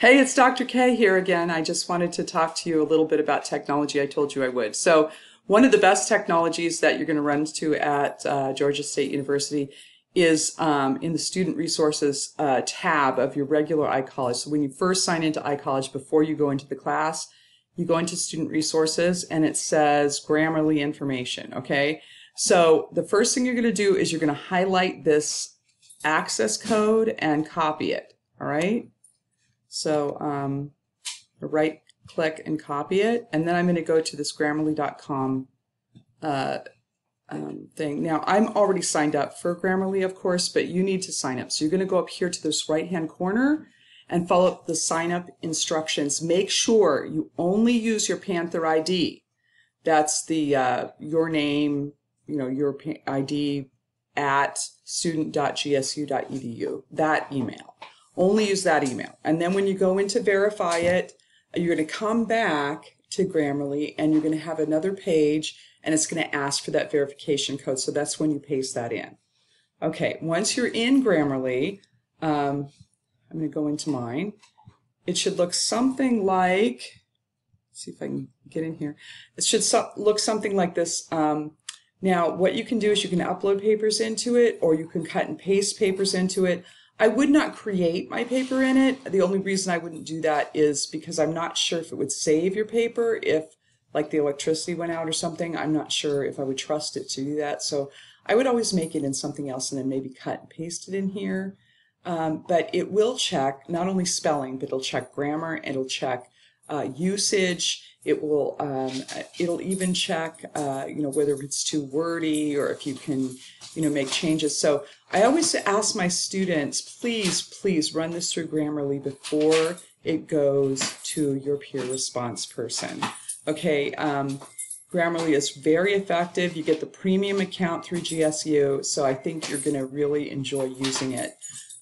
Hey, it's Dr. K here again. I just wanted to talk to you a little bit about technology. I told you I would. So, one of the best technologies that you're going to run into at uh, Georgia State University is um, in the student resources uh, tab of your regular iCollege. So, when you first sign into iCollege before you go into the class, you go into student resources and it says Grammarly information. Okay. So, the first thing you're going to do is you're going to highlight this access code and copy it. All right. So um, right click and copy it. And then I'm going to go to this grammarly.com uh, um, thing. Now, I'm already signed up for Grammarly, of course, but you need to sign up. So you're going to go up here to this right-hand corner and follow up the sign up instructions. Make sure you only use your Panther ID. That's the uh, your name, you know, your ID at student.gsu.edu, that email. Only use that email. And then when you go in to verify it, you're going to come back to Grammarly and you're going to have another page and it's going to ask for that verification code. So that's when you paste that in. Okay, once you're in Grammarly, um, I'm going to go into mine. It should look something like, see if I can get in here. It should so look something like this. Um, now, what you can do is you can upload papers into it or you can cut and paste papers into it. I would not create my paper in it. The only reason I wouldn't do that is because I'm not sure if it would save your paper if like the electricity went out or something. I'm not sure if I would trust it to do that. So I would always make it in something else and then maybe cut and paste it in here. Um, but it will check not only spelling, but it'll check grammar, it'll check uh, usage, it will um, it'll even check uh, you know whether it's too wordy or if you can you know make changes. So I always ask my students, please, please run this through Grammarly before it goes to your peer response person. Okay, um, Grammarly is very effective. You get the premium account through GSU, so I think you're going to really enjoy using it.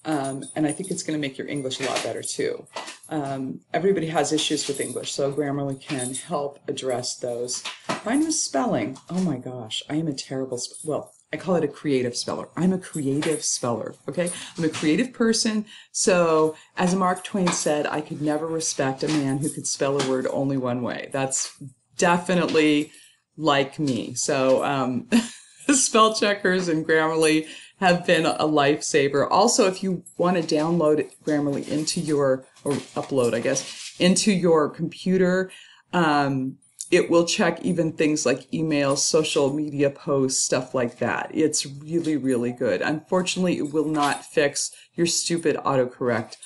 Um, and I think it's going to make your English a lot better too. Um, everybody has issues with English, so Grammarly can help address those. Mine was spelling. Oh my gosh, I am a terrible, well, I call it a creative speller. I'm a creative speller, okay? I'm a creative person, so as Mark Twain said, I could never respect a man who could spell a word only one way. That's definitely like me. So, um, spell checkers and Grammarly have been a lifesaver. Also, if you want to download Grammarly into your, or upload, I guess, into your computer, um, it will check even things like emails, social media posts, stuff like that. It's really, really good. Unfortunately, it will not fix your stupid autocorrect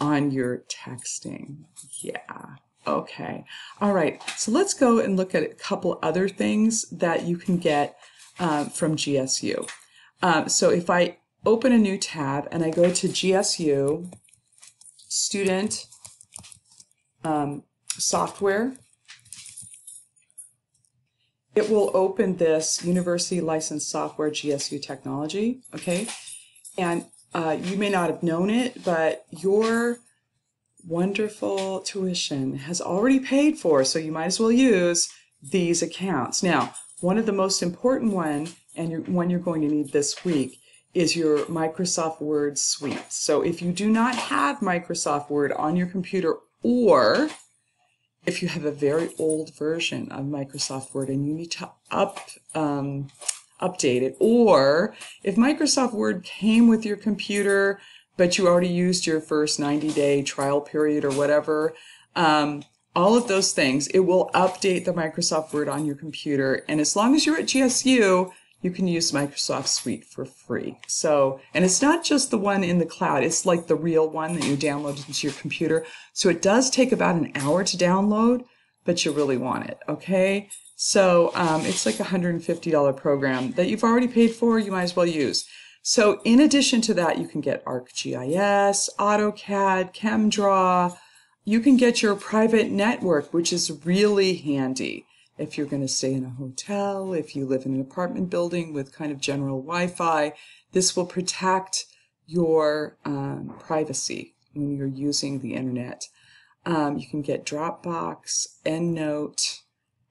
on your texting. Yeah. Okay. All right. So let's go and look at a couple other things that you can get uh, from GSU. Um, so if I open a new tab and I go to GSU student um, software, it will open this university licensed software GSU technology. Okay. And uh, you may not have known it, but your wonderful tuition has already paid for, so you might as well use these accounts. Now, one of the most important one and you're, one you're going to need this week is your Microsoft Word suite. So if you do not have Microsoft Word on your computer or if you have a very old version of Microsoft Word and you need to up um, update it, or if Microsoft Word came with your computer but you already used your first 90 day trial period or whatever, um, all of those things, it will update the Microsoft Word on your computer. And as long as you're at GSU, you can use Microsoft Suite for free. So, and it's not just the one in the cloud, it's like the real one that you download into your computer. So it does take about an hour to download, but you really want it, okay? So um, it's like a $150 program that you've already paid for, you might as well use. So in addition to that, you can get ArcGIS, AutoCAD, ChemDraw. You can get your private network, which is really handy if you're going to stay in a hotel, if you live in an apartment building with kind of general Wi-Fi, this will protect your um, privacy when you're using the internet. Um, you can get Dropbox, EndNote,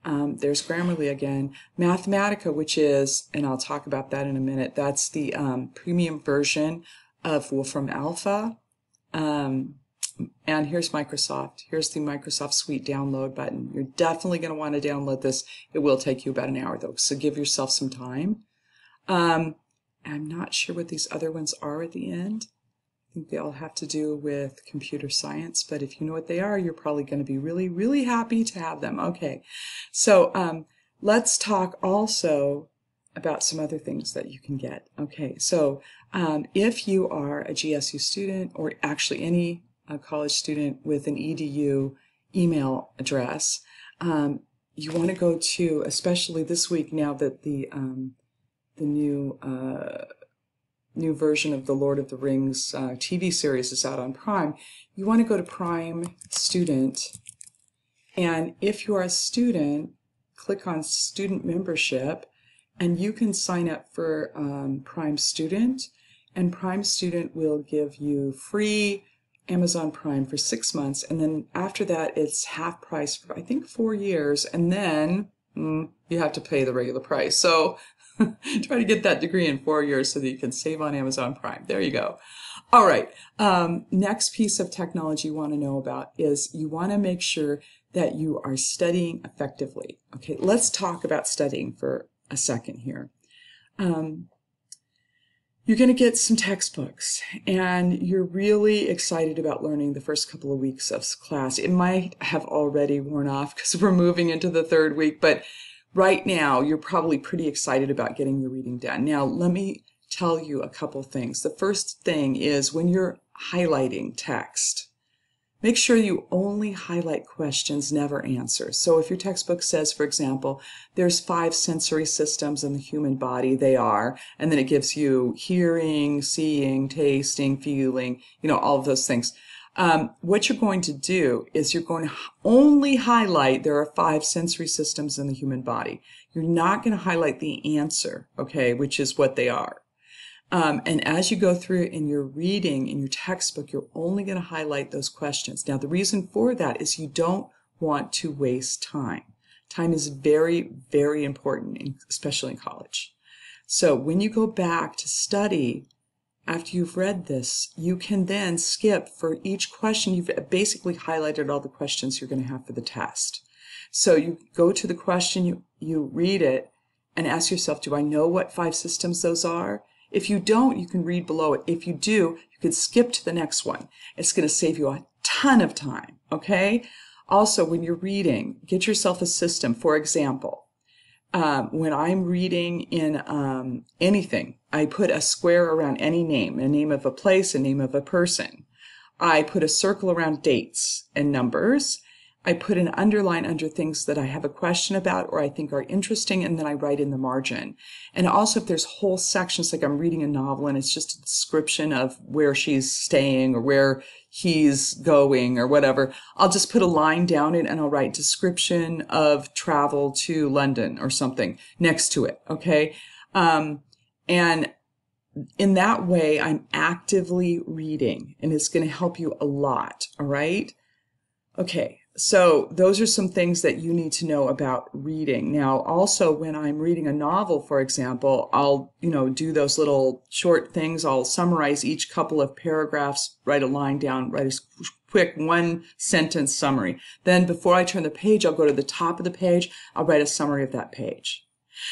um, there's Grammarly again, Mathematica, which is, and I'll talk about that in a minute, that's the um, premium version of Wolfram Alpha. Um, and here's Microsoft. Here's the Microsoft Suite download button. You're definitely going to want to download this. It will take you about an hour though, so give yourself some time. Um, I'm not sure what these other ones are at the end. I think they all have to do with computer science, but if you know what they are, you're probably going to be really, really happy to have them. Okay, so um, let's talk also about some other things that you can get. Okay, so um, if you are a GSU student or actually any uh, college student with an EDU email address, um, you want to go to, especially this week now that the um, the new uh, new version of the Lord of the Rings uh, TV series is out on Prime, you want to go to Prime Student, and if you are a student, click on Student Membership and you can sign up for um, Prime Student, and Prime Student will give you free Amazon Prime for six months, and then after that, it's half price for I think four years, and then mm, you have to pay the regular price. So try to get that degree in four years so that you can save on Amazon Prime. There you go. All right. Um, next piece of technology you want to know about is you want to make sure that you are studying effectively. Okay, let's talk about studying for a second here. Um, you're going to get some textbooks and you're really excited about learning the first couple of weeks of class. It might have already worn off because we're moving into the third week, but right now you're probably pretty excited about getting your reading done. Now, let me tell you a couple things. The first thing is when you're highlighting text, Make sure you only highlight questions, never answers. So if your textbook says, for example, there's five sensory systems in the human body, they are, and then it gives you hearing, seeing, tasting, feeling, you know, all of those things. Um, what you're going to do is you're going to only highlight there are five sensory systems in the human body. You're not going to highlight the answer, okay, which is what they are. Um, and as you go through in your reading in your textbook, you're only going to highlight those questions. Now, the reason for that is you don't want to waste time. Time is very, very important, especially in college. So when you go back to study after you've read this, you can then skip for each question. You've basically highlighted all the questions you're going to have for the test. So you go to the question, you, you read it, and ask yourself, do I know what five systems those are? If you don't, you can read below it. If you do, you can skip to the next one. It's going to save you a ton of time, okay? Also, when you're reading, get yourself a system. For example, um, when I'm reading in um, anything, I put a square around any name, a name of a place, a name of a person. I put a circle around dates and numbers. I put an underline under things that I have a question about or I think are interesting, and then I write in the margin. And also, if there's whole sections, like I'm reading a novel and it's just a description of where she's staying or where he's going or whatever, I'll just put a line down it and I'll write description of travel to London or something next to it. Okay. Um, and in that way, I'm actively reading and it's going to help you a lot. All right. Okay, so those are some things that you need to know about reading. Now, also when I'm reading a novel, for example, I'll, you know, do those little short things. I'll summarize each couple of paragraphs, write a line down, write a quick one sentence summary. Then before I turn the page, I'll go to the top of the page. I'll write a summary of that page.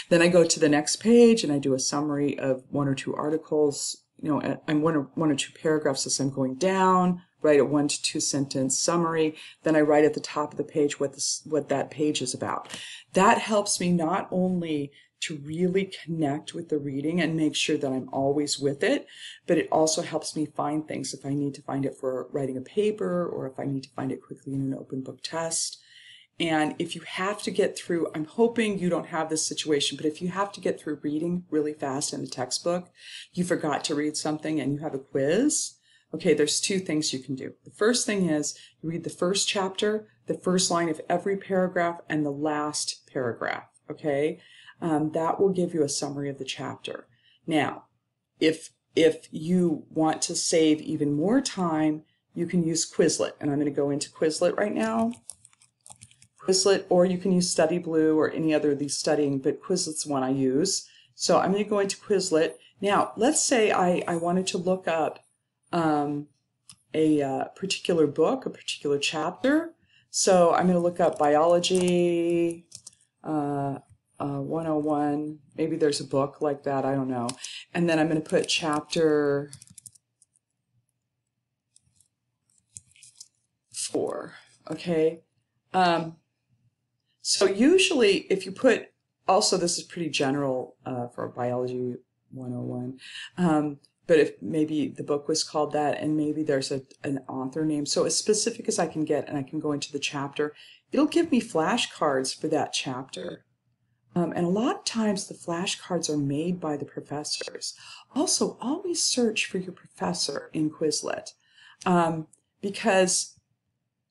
Then I go to the next page and I do a summary of one or two articles, you know, I'm one or one or two paragraphs as I'm going down, write a one to two sentence summary. Then I write at the top of the page what this, what that page is about. That helps me not only to really connect with the reading and make sure that I'm always with it, but it also helps me find things if I need to find it for writing a paper or if I need to find it quickly in an open book test. And if you have to get through, I'm hoping you don't have this situation, but if you have to get through reading really fast in a textbook, you forgot to read something and you have a quiz, Okay, there's two things you can do. The first thing is you read the first chapter, the first line of every paragraph, and the last paragraph. Okay, um, that will give you a summary of the chapter. Now, if if you want to save even more time, you can use Quizlet, and I'm going to go into Quizlet right now. Quizlet, or you can use Study Blue or any other of these studying, but Quizlet's the one I use. So I'm going to go into Quizlet. Now, let's say I, I wanted to look up um, a uh, particular book, a particular chapter. So I'm going to look up biology uh, uh, 101. Maybe there's a book like that. I don't know. And then I'm going to put chapter four. Okay. Um, so usually, if you put also this is pretty general uh, for biology 101. Um, but if maybe the book was called that and maybe there's a, an author name. So as specific as i can get and i can go into the chapter it'll give me flashcards for that chapter. Um, and a lot of times the flashcards are made by the professors. Also always search for your professor in quizlet um, because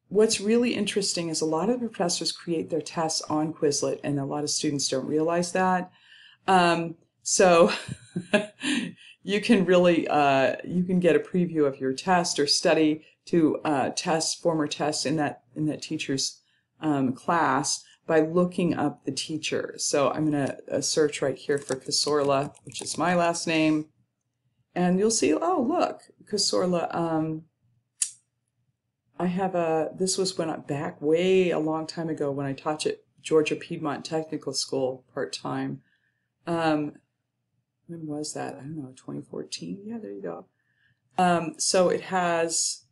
what's really interesting is a lot of the professors create their tests on quizlet and a lot of students don't realize that. Um, so you can really uh, you can get a preview of your test or study to uh, test former tests in that in that teacher's um, class by looking up the teacher. So I'm going to uh, search right here for Kassorla, which is my last name, and you'll see. Oh, look, Kassorla. Um, I have a. This was when I, back way a long time ago when I taught at Georgia Piedmont Technical School part time. Um, when was that? I don't know, 2014. Yeah, there you go. Um, so it has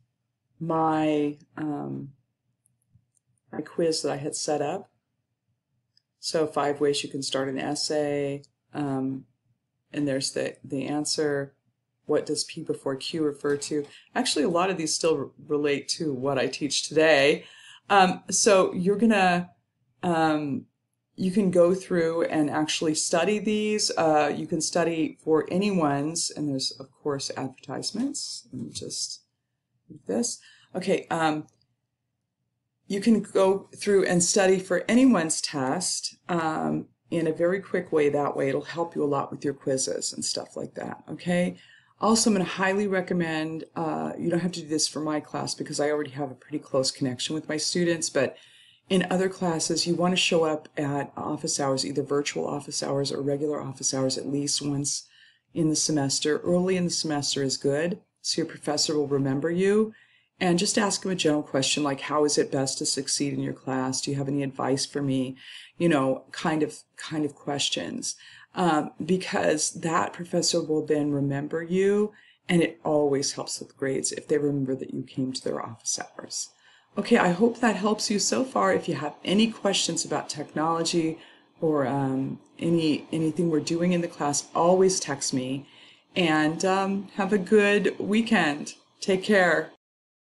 my um, my quiz that I had set up. So five ways you can start an essay, um, and there's the the answer. What does P before Q refer to? Actually, a lot of these still relate to what I teach today. Um, so you're gonna um, you can go through and actually study these. Uh, you can study for anyone's, and there's of course advertisements. Let me just this. Okay, um, you can go through and study for anyone's test um, in a very quick way. That way, it'll help you a lot with your quizzes and stuff like that. Okay. Also, I'm going to highly recommend, uh, you don't have to do this for my class because I already have a pretty close connection with my students, but in other classes, you want to show up at office hours, either virtual office hours or regular office hours at least once in the semester. Early in the semester is good, so your professor will remember you. And just ask him a general question like, how is it best to succeed in your class? Do you have any advice for me? You know, kind of, kind of questions. Um, because that professor will then remember you and it always helps with grades if they remember that you came to their office hours. Okay, I hope that helps you so far. If you have any questions about technology or um, any anything we're doing in the class, always text me. And um, have a good weekend. Take care.